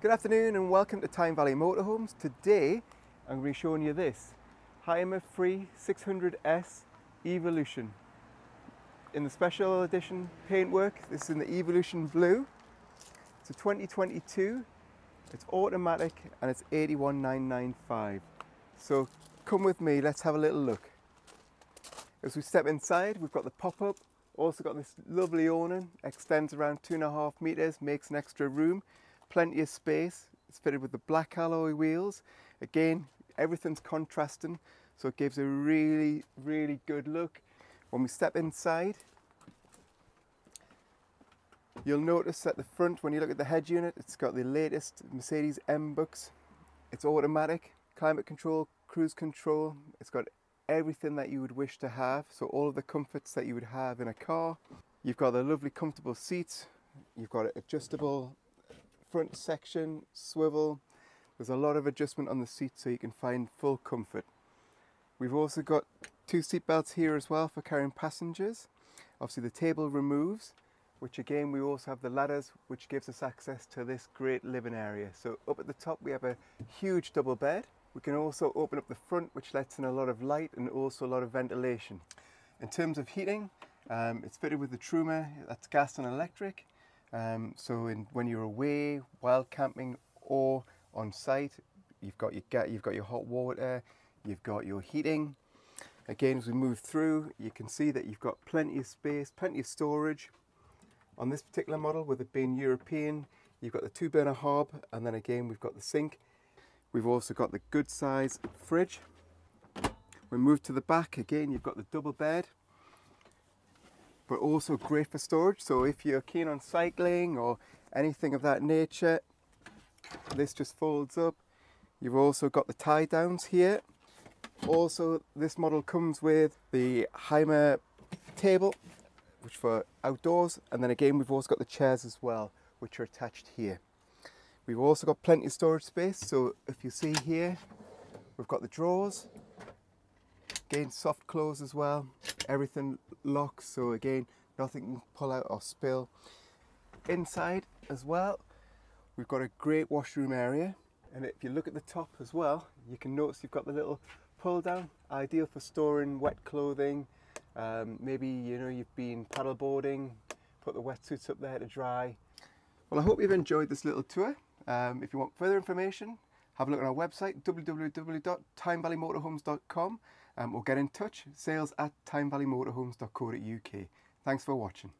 Good afternoon and welcome to Tyne Valley Motorhomes. Today I'm going to be showing you this Hymer Free 600S Evolution in the special edition paintwork. This is in the Evolution Blue. It's a 2022, it's automatic and it's 81995. So come with me, let's have a little look. As we step inside, we've got the pop-up, also got this lovely awning, extends around two and a half meters, makes an extra room plenty of space. It's fitted with the black alloy wheels. Again, everything's contrasting, so it gives a really, really good look. When we step inside, you'll notice at the front, when you look at the head unit, it's got the latest Mercedes MBUX. It's automatic, climate control, cruise control. It's got everything that you would wish to have, so all of the comforts that you would have in a car. You've got the lovely comfortable seats, you've got adjustable front section, swivel. There's a lot of adjustment on the seat so you can find full comfort. We've also got two seat belts here as well for carrying passengers. Obviously the table removes, which again we also have the ladders which gives us access to this great living area. So up at the top we have a huge double bed. We can also open up the front which lets in a lot of light and also a lot of ventilation. In terms of heating, um, it's fitted with the Truma, that's gas and electric. Um, so in, when you're away, wild camping or on site, you've got your you've got your hot water, you've got your heating. Again, as we move through, you can see that you've got plenty of space, plenty of storage. On this particular model, with it being European, you've got the two burner hob, and then again, we've got the sink. We've also got the good size fridge. We move to the back, again, you've got the double bed but also great for storage. So if you're keen on cycling or anything of that nature, this just folds up. You've also got the tie downs here. Also, this model comes with the Hymer table, which for outdoors. And then again, we've also got the chairs as well, which are attached here. We've also got plenty of storage space. So if you see here, we've got the drawers, Again, soft close as well. Everything locks, so again, nothing can pull out or spill. Inside as well, we've got a great washroom area. And if you look at the top as well, you can notice you've got the little pull down, ideal for storing wet clothing. Um, maybe, you know, you've been paddleboarding, put the wetsuits up there to dry. Well, I hope you've enjoyed this little tour. Um, if you want further information, have a look on our website, www.tynevalleymotorhomes.com um, or get in touch, sales at tynevalleymotorhomes.co.uk. Thanks for watching.